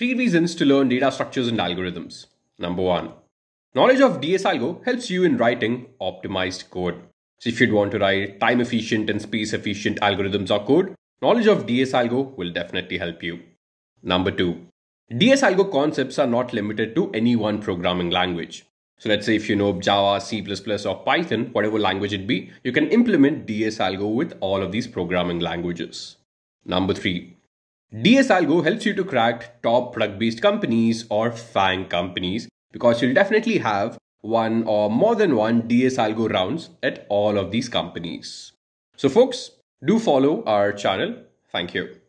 Three reasons to learn data structures and algorithms. Number one, knowledge of DSAlgo helps you in writing optimized code. So if you'd want to write time efficient and space efficient algorithms or code, knowledge of DSAlgo will definitely help you. Number two, DSAlgo concepts are not limited to any one programming language. So let's say if you know Java, C++, or Python, whatever language it be, you can implement DSAlgo with all of these programming languages. Number three, DSAlgo helps you to crack top product-based companies or FANG companies because you'll definitely have one or more than one DSAlgo rounds at all of these companies. So folks, do follow our channel. Thank you.